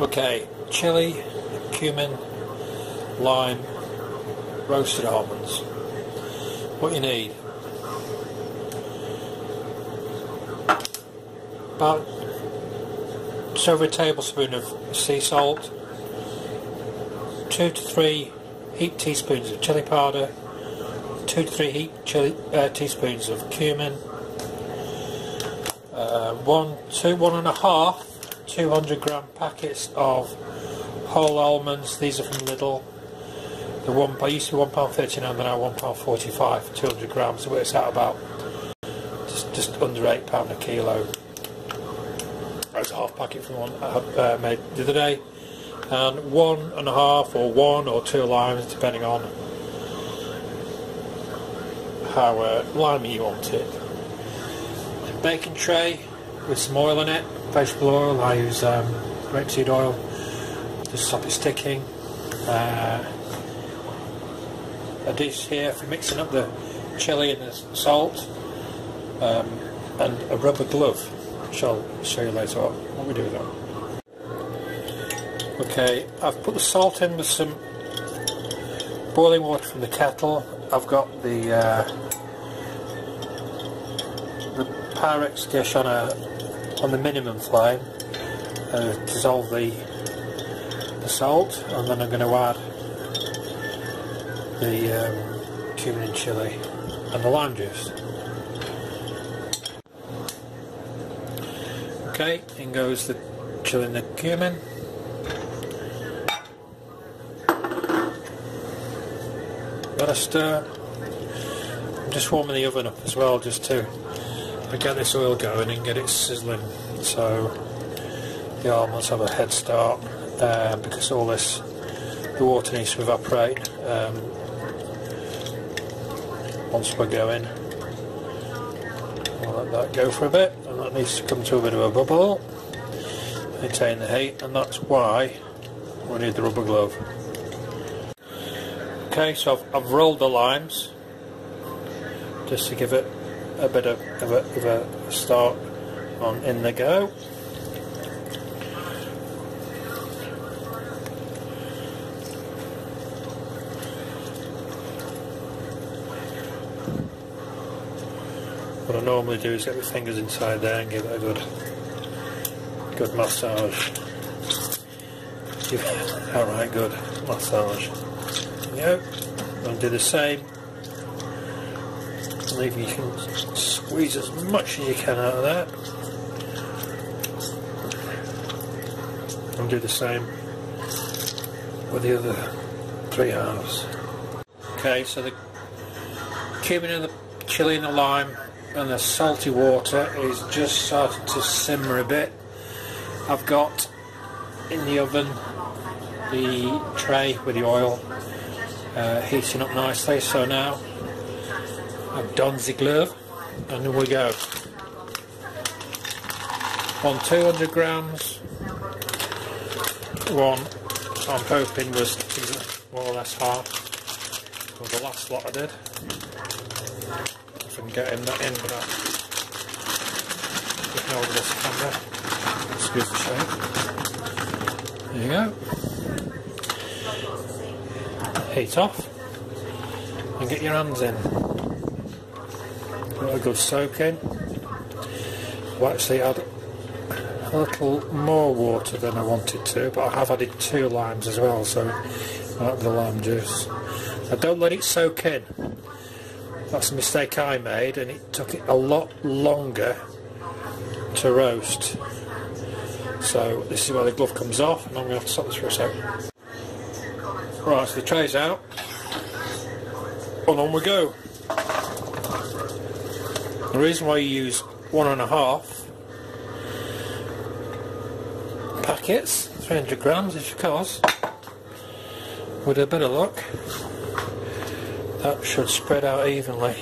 Okay, chili, cumin, lime, roasted almonds. What you need. About just a tablespoon of sea salt, two to three heaped teaspoons of chili powder, two to three heaped chili, uh, teaspoons of cumin, uh, one, two, one and a half 200 gram packets of whole almonds. These are from Lidl. The one I used to be one pound thirty nine, they're now one pound forty five. 200 grams. It works out about just, just under eight pound a kilo. That's a half packet from one I uh, made the other day, and one and a half or one or two limes, depending on how uh, limey you want it. Baking tray with some oil in it vegetable oil. I use um, rapeseed oil to stop it sticking. Uh, a dish here for mixing up the chili and the salt, um, and a rubber glove, which I'll show you later on what we do with that. Okay, I've put the salt in with some boiling water from the kettle. I've got the uh, the Pyrex dish on a on the minimum flame, uh, dissolve the, the salt, and then I'm going to add the um, cumin and chilli and the lime juice. Okay, in goes the chilli and the cumin. Got a stir. I'm just warming the oven up as well, just to get this oil going and get it sizzling. So the almonds have a head start uh, because all this the water needs to evaporate um, once we're going. We'll let that go for a bit and that needs to come to a bit of a bubble. Maintain the heat and that's why we need the rubber glove. Okay so I've, I've rolled the limes just to give it a bit of, of, a, of a start on in the go. What I normally do is get the fingers inside there and give it a good good massage. Give it alright good massage. Go. And do the same leave you can squeeze as much as you can out of that. And do the same with the other three halves. Okay so the cumin and the chili and the lime and the salty water is just starting to simmer a bit. I've got in the oven the tray with the oil uh, heating up nicely. So now The glove and then we go. On 200 grams, one I'm hoping was more or less half of the last lot I did. If I can get him that in without looking over this camera. Excuse the shape. There you go. Heat off and get your hands in got a good soak in. I've actually add a little more water than I wanted to, but I have added two limes as well, so I the lime juice. I don't let it soak in. That's a mistake I made, and it took it a lot longer to roast. So this is where the glove comes off, and I'm going to have to stop this for a sec. Right, so the tray's out, and on we go. The reason why you use one and a half packets, 300 grams, is because with a bit of luck that should spread out evenly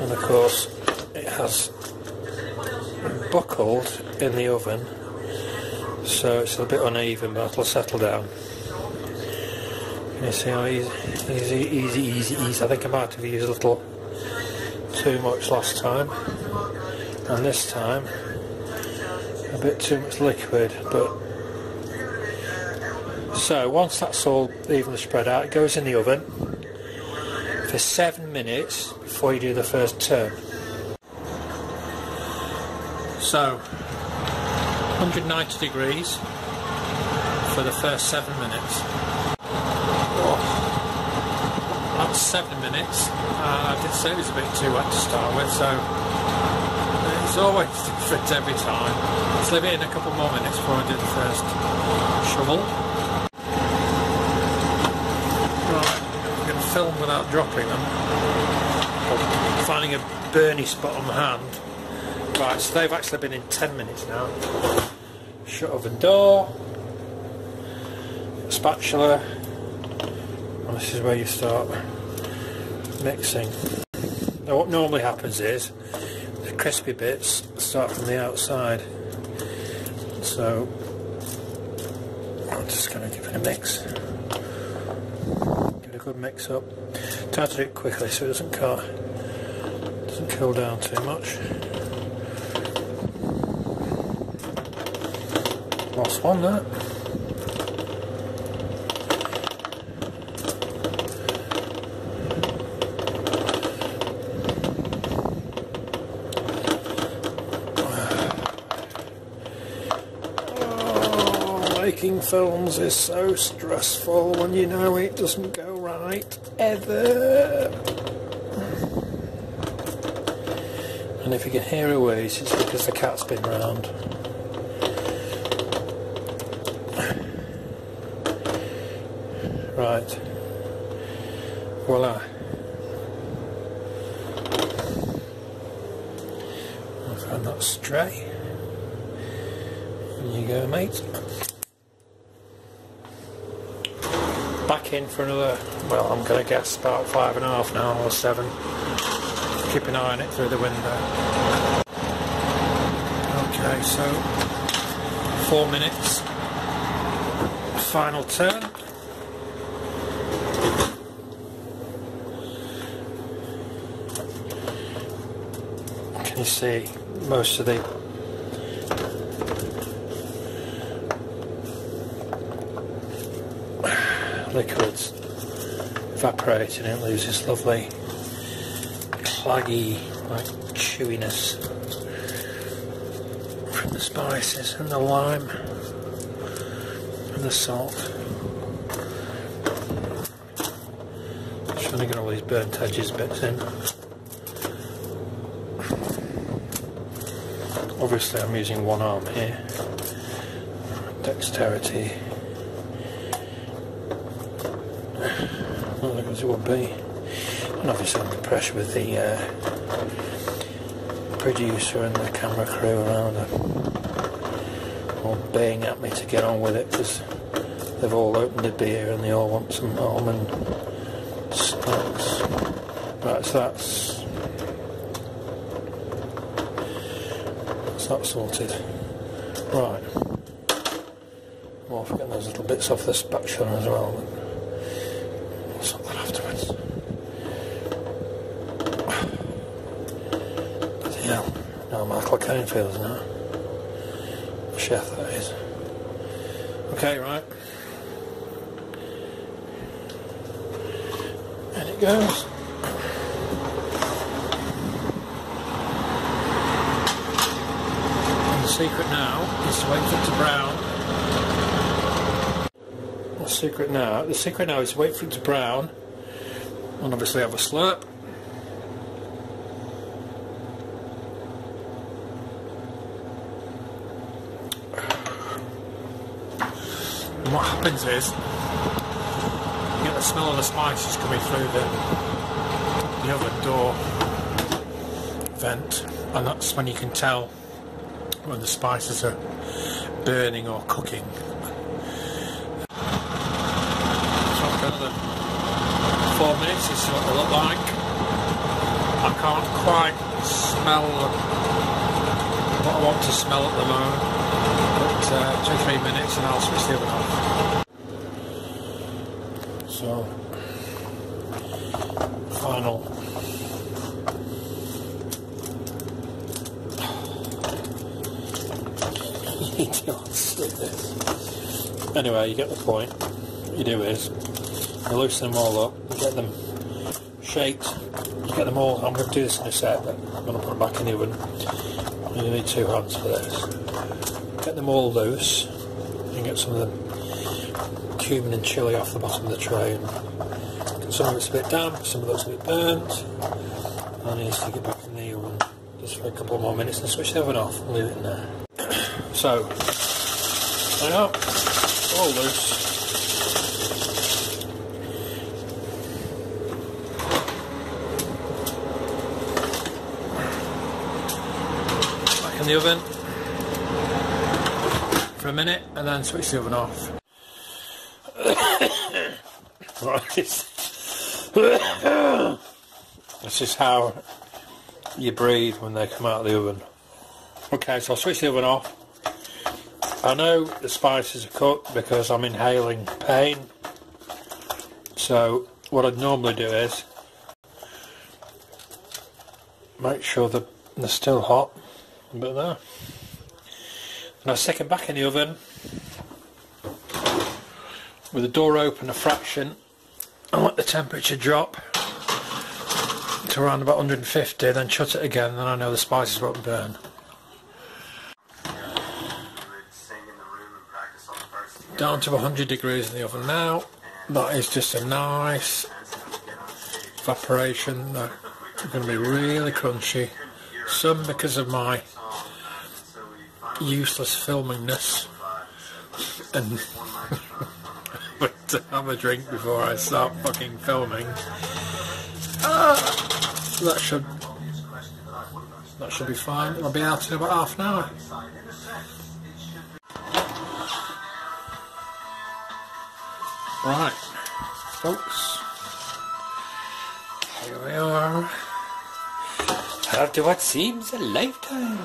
and of course it has buckled in the oven so it's a bit uneven but it'll settle down you see how easy, easy, easy, easy, easy. I think I might have used a little too much last time and this time a bit too much liquid, but so once that's all evenly spread out, it goes in the oven for seven minutes before you do the first turn. So 190 degrees for the first seven minutes. Oh, that's seven minutes. Uh, I did say it was a bit too wet to start with, so it's always different every time. Let's leave it in a couple more minutes before I do the first shovel. Right, I'm going to film without dropping them. Finding a burny spot on the hand. Right, so they've actually been in 10 minutes now. Shut oven door. Spatula. This is where you start mixing. Now what normally happens is the crispy bits start from the outside. So I'm just going to give it a mix. Give it a good mix up. Try to do it quickly so it doesn't cut, doesn't cool down too much. Lost one there. Making films is so stressful when you know it doesn't go right ever. And if you can hear a wheeze, it's because the cat's been round. Right. Voila. I found that stray. There you go, mate. Back in for another, well, I'm going to guess about five and a half now, or seven. Keep an eye on it through the window. Okay, so four minutes. Final turn. Can you see most of the liquids evaporate and it loses lovely claggy like chewiness from the spices and the lime and the salt. Trying to get all these burnt edges bits in. Obviously I'm using one arm here. Dexterity. Not as it would be. And obviously under pressure with the uh, producer and the camera crew around them. All baying at me to get on with it because they've all opened a beer and they all want some almond snacks. Right, so that's that's that sorted. Right. More forgetting those little bits off the spatula as. We'll Canfield's now. Chef that is. Okay, right. And it goes. And the secret now is to wait for it to brown. The secret now, the secret now is to wait for it to brown, and obviously have a slurp. And what happens is, you get the smell of the spices coming through the, the door vent, and that's when you can tell when the spices are burning or cooking. So another four minutes, this is what they look like. I can't quite smell what I want to smell at the moment, but uh, two three minutes and I'll switch the oven off. So, final. Anyway, you get the point. What you do is you loosen them all up, you get them shaped, you get them all. I'm going to do this in a set, but I'm going to put them back in the oven. You need two hands for this. Get them all loose and get some of the cumin and chilli off the bottom of the tray. Some of it's a bit damp, some of it's a bit burnt. And you stick it back in the oven just for a couple more minutes and switch the oven off and leave it in there. so, you go, all loose. In the oven for a minute and then switch the oven off. right. this is how you breathe when they come out of the oven. Okay, so I'll switch the oven off. I know the spices are cooked because I'm inhaling pain. So what I'd normally do is make sure that they're still hot. A bit there. And I stick them back in the oven with the door open a fraction and let the temperature drop to around about 150 then shut it again and then I know the spices won't burn. Down to 100 degrees in the oven now. That is just a nice evaporation. They're going to be really crunchy. Some because of my useless filmingness and but to have a drink before I start fucking filming. Ah, that should that should be fine. I'll be out in about half an hour. Right, folks. Here we are. After what seems a lifetime.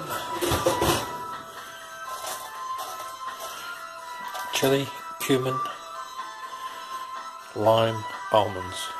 Chili, cumin, lime, almonds.